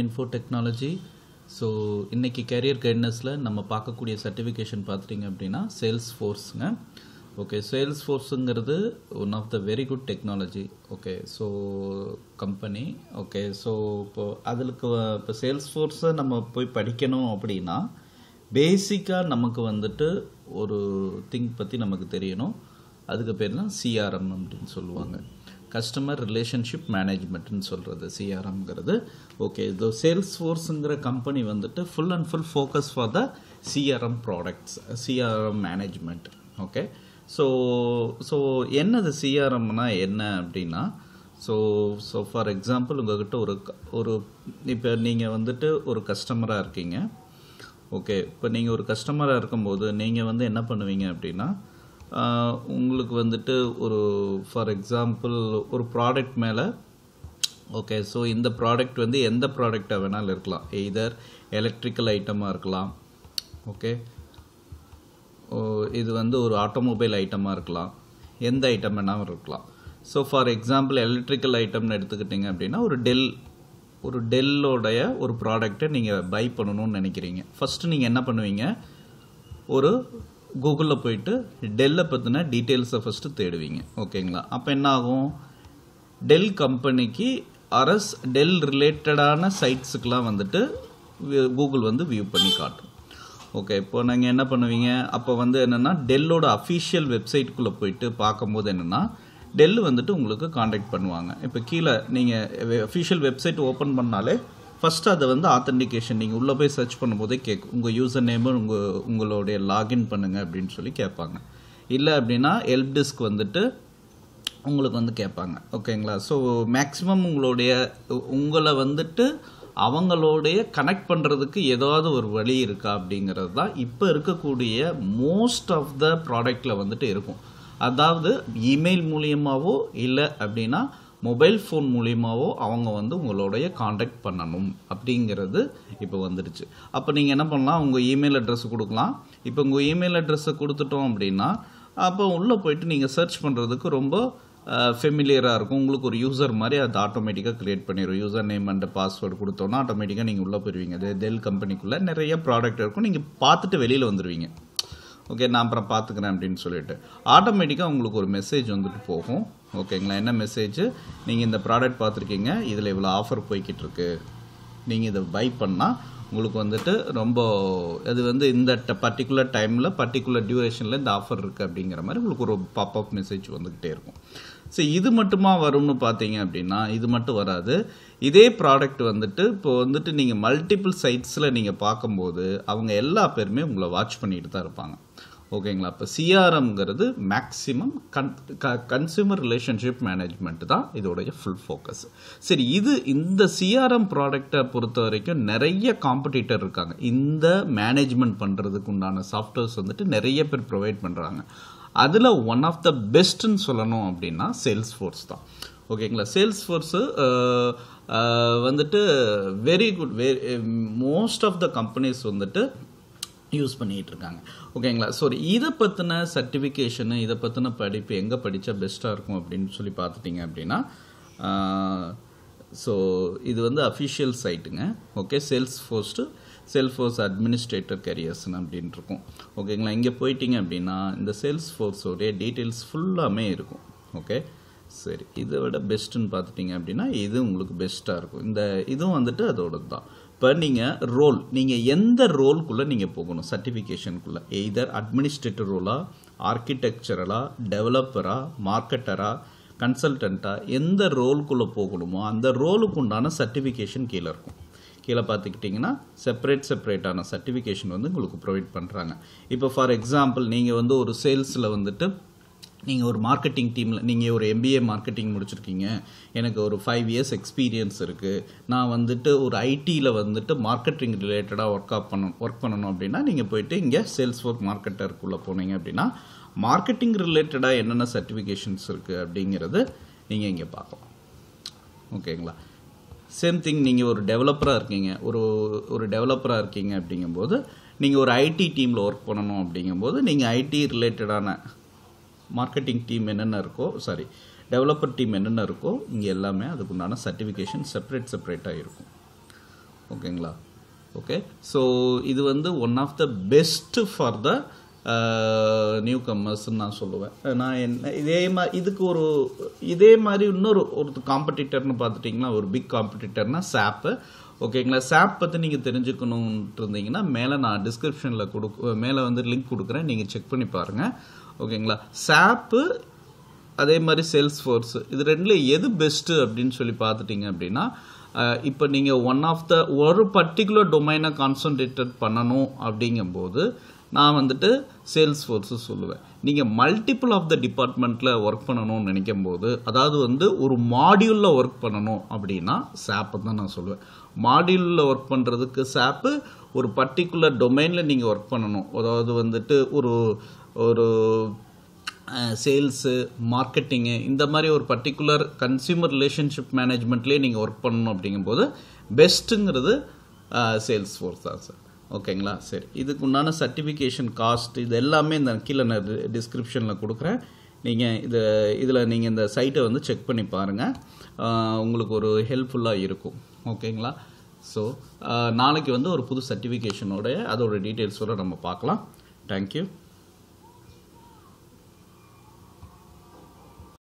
Info technology so இன்னைக்கு career கைட்னஸில் நம்ம பார்க்கக்கூடிய சர்டிஃபிகேஷன் பார்த்துட்டிங்க அப்படின்னா சேல்ஸ் ஃபோர்ஸுங்க okay sales ஃபோர்ஸுங்கிறது one of the very good technology okay so company okay so இப்போ அதுக்கு இப்போ சேல்ஸ் ஃபோர்ஸை நம்ம போய் படிக்கணும் அப்படின்னா பேசிக்காக நமக்கு வந்துட்டு ஒரு திங் பற்றி நமக்கு தெரியணும். அதுக்கு பேர் தான் சிஆர்எம் அப்படின்னு சொல்லுவாங்க. கஸ்டமர் ரிலேஷன்ஷிப் மேனேஜ்மெண்ட்னு சொல்கிறது சிஆர்எம்ங்கிறது ஓகே இது சேல்ஸ் ஃபோர்ஸுங்கிற கம்பெனி வந்துட்டு full and full focus for the CRM products CRM management okay so so என்னது சிஆர்எம்னா என்ன அப்படின்னா ஸோ ஸோ ஃபார் எக்ஸாம்பிள் உங்ககிட்ட ஒரு க- ஒரு இப்போ நீங்கள் வந்துட்டு ஒரு கஸ்டமராக இருக்கீங்க. ஓகே இப்போ நீங்கள் ஒரு கஸ்டமராக இருக்கும்போது நீங்கள் வந்து என்ன பண்ணுவீங்க அப்படின்னா உங்களுக்கு வந்துட்டு ஒரு ஃபார் எக்ஸாம்பிள் ஒரு ப்ராடக்ட் மேலே ஓகே ஸோ இந்த ப்ராடக்ட் வந்து எந்த ப்ராடக்டாக வேணாலும் இருக்கலாம். எய்தர் எலக்ட்ரிக்கல் ஐட்டமாக இருக்கலாம் ஓகே ஓ, இது வந்து ஒரு ஆட்டோமொபைல் ஐட்டமாக இருக்கலாம். எந்த ஐட்டம் வேணாலும் இருக்கலாம். ஸோ ஃபார் எக்ஸாம்பிள் எலக்ட்ரிக்கல் ஐட்டம்னு எடுத்துக்கிட்டிங்க அப்படின்னா ஒரு டெல் ஒரு டெல்லோடைய ஒரு ப்ராடக்ட்டை நீங்கள் பை பண்ணணும்னு நினைக்கிறீங்க. ஃபஸ்ட்டு நீங்கள் என்ன பண்ணுவீங்க? ஒரு கூகுளில் போயிட்டு டெல்லை பற்றின டீட்டெயில்ஸை ஃபஸ்ட்டு தேடுவீங்க. ஓகேங்களா அப்போ என்ன ஆகும் டெல் கம்பெனிக்கு அரஸ் டெல் ரிலேட்டடான சைட்ஸுக்கெலாம் வந்துட்டு கூகுள் வந்து வியூ பண்ணி காட்டும். ஓகே இப்போ நீங்கள் என்ன பண்ணுவீங்க? அப்போ வந்து என்னென்னா டெல்லோட அஃபிஷியல் வெப்சைட்டுக்குள்ளே போயிட்டு பார்க்கும்போது என்னென்னா டெல் வந்துட்டு உங்களுக்கு காண்டாக்ட் பண்ணுவாங்க. இப்போ கீழே நீங்கள் அஃபிஷியல் வெப்சைட் ஓப்பன் பண்ணாலே ஃபஸ்ட்டு அதை வந்து ஆத்தென்டிகேஷன் நீங்கள் உள்ளே போய் சர்ச் பண்ணும்போதே கேட்கும் உங்கள் யூசர் நேமு உங்கள் உங்களுடைய லாகின் பண்ணுங்கள் அப்படின்னு சொல்லி கேட்பாங்க. இல்லை அப்படின்னா ஹெல்ப் டெஸ்க் வந்துட்டு உங்களுக்கு வந்து கேட்பாங்க. ஓகேங்களா ஸோ மேக்ஸிமம் உங்களுடைய உங்களை வந்துட்டு அவங்களோடைய கனெக்ட் பண்ணுறதுக்கு ஏதாவது ஒரு வழி இருக்கா அப்படிங்கிறது தான் இப்போ இருக்கக்கூடிய மோஸ்ட் ஆஃப் த ப்ராடக்டில் வந்துட்டு இருக்கும். அதாவது இமெயில் மூலியமாகவோ இல்லை அப்படின்னா மொபைல் ஃபோன் மூலியமாகவோ அவங்க வந்து உங்களுடைய காண்டாக்ட் பண்ணணும் அப்படிங்கிறது இப்போ வந்துடுச்சு. அப்போ நீங்கள் என்ன பண்ணலாம்? உங்கள் இமெயில் அட்ரஸ் கொடுக்கலாம். இப்போ உங்கள் இமெயில் அட்ரஸை கொடுத்துட்டோம் அப்படின்னா அப்போ உள்ளே போயிட்டு நீங்கள் சர்ச் பண்ணுறதுக்கு ரொம்ப ஃபெமிலியராக இருக்கும். உங்களுக்கு ஒரு யூசர் மாதிரி அது ஆட்டோமேட்டிக்காக க்ரியேட் பண்ணிடும் யூசர் நேம் அண்ட் பாஸ்வேர்டு கொடுத்தோன்னா ஆட்டோமேட்டிக்காக நீங்கள் உள்ளே போயிடுவீங்க அது டெல் கம்பெனிக்குள்ளே நிறைய ப்ராடக்ட் இருக்கும். நீங்கள் பார்த்துட்டு வெளியில் வந்துடுவீங்க ஓகே நான் அப்புறம் பார்த்துக்கிறேன் அப்படின்னு சொல்லிட்டு. ஆட்டோமேட்டிக்காக உங்களுக்கு ஒரு மெசேஜ் வந்துட்டு போகும். ஓகேங்களா என்ன மெசேஜ் நீங்கள் இந்த ப்ராடக்ட் பார்த்துருக்கீங்க. இதில் இவ்வளோ ஆஃபர் போய்கிட்டு இருக்கு நீங்கள் இதை பை பண்ணால் உங்களுக்கு வந்துட்டு ரொம்ப அது வந்து இந்த பர்டிகுலர் டைமில் பர்டிகுலர் டியூரேஷனில் இந்த ஆஃபர் இருக்குது அப்படிங்கிற மாதிரி உங்களுக்கு ஒரு பாப்அப் மெசேஜ் வந்துக்கிட்டே இருக்கும். ஸோ இது மட்டுமா வரும்னு பார்த்தீங்க அப்படின்னா இது மட்டும் வராது. இதே ப்ராடக்ட் வந்துட்டு இப்போ வந்துட்டு நீங்கள் மல்டிபிள் சைட்ஸில் நீங்கள் பார்க்கும்போது அவங்க எல்லா பேருமே உங்களை வாட்ச் பண்ணிட்டு தான் இருப்பாங்க. ஓகேங்களா? இப்போ சிஆர்எம்ங்கிறது maximum con consumer relationship management தான் இதோடைய ஃபுல் ஃபோக்கஸ் சரி இது இந்த சிஆர்எம் ப்ராடக்டை பொறுத்த வரைக்கும் நிறைய காம்படிட்டர் இருக்காங்க. இந்த மேனேஜ்மெண்ட் பண்ணுறதுக்கு உண்டான சாஃப்ட்வேர்ஸ் வந்துட்டு நிறைய பேர் ப்ரொவைட் பண்ணுறாங்க அதில் ஒன் ஆஃப் த பெஸ்ட்னு சொல்லணும் அப்படின்னா சேல்ஸ் ஃபோர்ஸ் தான். ஓகேங்களா? சேல்ஸ் ஃபோர்ஸு வந்துட்டு very good very most of the companies வந்துட்டு யூஸ் பண்ணிகிட்டு இருக்காங்க ஓகேங்களா? ஸோ இதை பற்றின சர்டிஃபிகேஷனு இதை பற்றின படிப்பு எங்கே படித்தா பெஸ்ட்டாக இருக்கும் அப்படின்னு சொல்லி பார்த்துட்டிங்க அப்படின்னா ஸோ இது வந்து அஃபிஷியல் சைட்டுங்க ஓகே சேல்ஸ் ஃபோர்ஸ்ட்டு சேல்ஸ் ஃபோர்ஸ் அட்மினிஸ்ட்ரேட்டர் கரியர்ஸ்னு அப்படின்ட்டு இருக்கும். ஓகேங்களா? இங்கே போயிட்டீங்க அப்படின்னா இந்த சேல்ஸ் ஃபோர்ஸோடைய டீட்டெயில்ஸ் ஃபுல்லாமே இருக்கும். ஓகே சரி இதை விட பெஸ்ட்டுன்னு பார்த்துட்டிங்க அப்படின்னா இது உங்களுக்கு பெஸ்ட்டாக இருக்கும். இந்த இதுவும் வந்துட்டு அதோட தான் இப்போ நீங்கள் ரோல் நீங்கள் எந்த ரோல்குள்ளே நீங்கள் போகணும்? சர்டிஃபிகேஷனுக்குள்ளே எய்தர் அட்மினிஸ்ட்ரேட்டர் ரோலாக ஆர்கிடெக்சரலாக டெவலப்பராக மார்க்கெட்டராக கன்சல்டண்ட்டாக எந்த ரோல்குள்ளே போகணுமோ அந்த ரோலுக்கு உண்டான சர்டிஃபிகேஷன் கீழே இருக்கும். கீழே பார்த்துக்கிட்டிங்கன்னா செப்பரேட் செப்பரேட்டான சர்டிஃபிகேஷன் வந்து உங்களுக்கு ப்ரொவைட் பண்ணுறாங்க இப்போ ஃபார் எக்ஸாம்பிள் நீங்கள் வந்து ஒரு சேல்ஸில் வந்துட்டு நீங்கள் ஒரு மார்க்கெட்டிங் டீமில் நீங்கள் ஒரு எம்பிஏ மார்க்கெட்டிங் முடிச்சிருக்கீங்க. எனக்கு ஒரு ஃபைவ் இயர்ஸ் எக்ஸ்பீரியன்ஸ் இருக்குது நான் வந்துட்டு ஒரு ஐடியில் வந்துட்டு மார்க்கெட்டிங் ரிலேட்டடாக ஒர்க் அப் பண்ணணும் ஒர்க் பண்ணணும் அப்படின்னா நீங்கள் போயிட்டு இங்கே சேல்ஸ் ஒர்க் மார்க்கெட்டருக்குள்ளே போனீங்க அப்படின்னா மார்க்கெட்டிங் ரிலேட்டடாக என்னென்ன சர்டிஃபிகேஷன்ஸ் இருக்குது அப்படிங்கிறது நீங்கள் இங்கே பார்க்கலாம். ஓகேங்களா சேம் திங் நீங்கள் ஒரு டெவலப்பராக இருக்கீங்க. ஒரு ஒரு டெவலப்பராக இருக்கீங்க அப்படிங்கும்போது நீங்கள் ஒரு ஐடி டீமில் ஒர்க் பண்ணணும் அப்படிங்கும்போது நீங்கள் ஐடி ரிலேட்டடான மார்க்கெட்டிங் டீம் என்னென்ன இருக்கோ சாரி டெவலப்பர் டீம் என்னென்ன இருக்கோ இங்கே எல்லாமே அதுக்குண்டான சர்டிஃபிகேஷன் செப்பரேட் செப்பரேட்டாக இருக்கும். ஓகேங்களா ஓகே ஸோ இது வந்து one of the best for the new கம்மர்ஸ்ன்னு நான் சொல்லுவேன். நான் என்ன இதே மாதிரி இதுக்கு ஒரு இதே மாதிரி இன்னொரு ஒரு காம்படிட்டர்னு பார்த்துட்டிங்கன்னா ஒரு பிக் காம்படிட்டர்னா சாப்பு ஓகேங்களா சாப் பற்றி நீங்கள் தெரிஞ்சுக்கணுன்ட்டு இருந்தீங்கன்னா மேலே நான் டிஸ்கிரிப்ஷனில் கொடு மேலே வந்து லிங்க் கொடுக்குறேன். நீங்கள் செக் பண்ணி பாருங்கள் ஓகேங்களா? சாப்பு அதே மாதிரி சேல்ஸ் ஃபோர்ஸ் இது ரெண்டுல எது பெஸ்ட்டு அப்படின்னு சொல்லி பார்த்துட்டிங்க அப்படின்னா இப்போ நீங்கள் ஒன் ஆஃப் த ஒரு பர்டிகுலர் டொமைனை கான்சன்ட்ரேட்டட் பண்ணணும் அப்படிங்கும்போது நான் வந்துட்டு சேல்ஸ் ஃபோர்ஸு சொல்லுவேன். நீங்கள் மல்டிபிள் ஆஃப் த டிபார்ட்மெண்ட்டில் ஒர்க் பண்ணணும்னு நினைக்கும் போது அதாவது வந்து ஒரு மாடியூலில் ஒர்க் பண்ணணும் அப்படின்னா சாப்பை தான் நான் சொல்லுவேன் மாடியூலில் ஒர்க் பண்ணுறதுக்கு சாப்பு ஒரு பர்டிகுலர் டொமைனில் நீங்கள் ஒர்க் பண்ணணும். அதாவது வந்துட்டு ஒரு ஒரு சேல்ஸு மார்க்கெட்டிங்கு இந்த மாதிரி ஒரு பர்டிகுலர் கன்சியூமர் ரிலேஷன்ஷிப் மேனேஜ்மெண்ட்லேயே நீங்கள் ஒர்க் பண்ணணும் அப்படிங்கும்போது பெஸ்ட்டுங்கிறது சேல்ஸ் ஃபோர்ஸ் தான் சார் ஓகேங்களா? சரி. இதுக்கு உண்டான சர்டிஃபிகேஷன் காஸ்ட் இது எல்லாமே இந்த கீழே நான் டிஸ்கிரிப்ஷனில் கொடுக்குறேன். நீங்கள் இது இதில் நீங்கள் இந்த சைட்டை வந்து செக் பண்ணி பாருங்கள் உங்களுக்கு ஒரு ஹெல்ப்ஃபுல்லாக இருக்கும். ஓகேங்களா? ஸோ நாளைக்கு வந்து ஒரு புது சர்டிஃபிகேஷனோடைய அதோட டீட்டெயில்ஸோட நம்ம பார்க்கலாம். தேங்க்யூ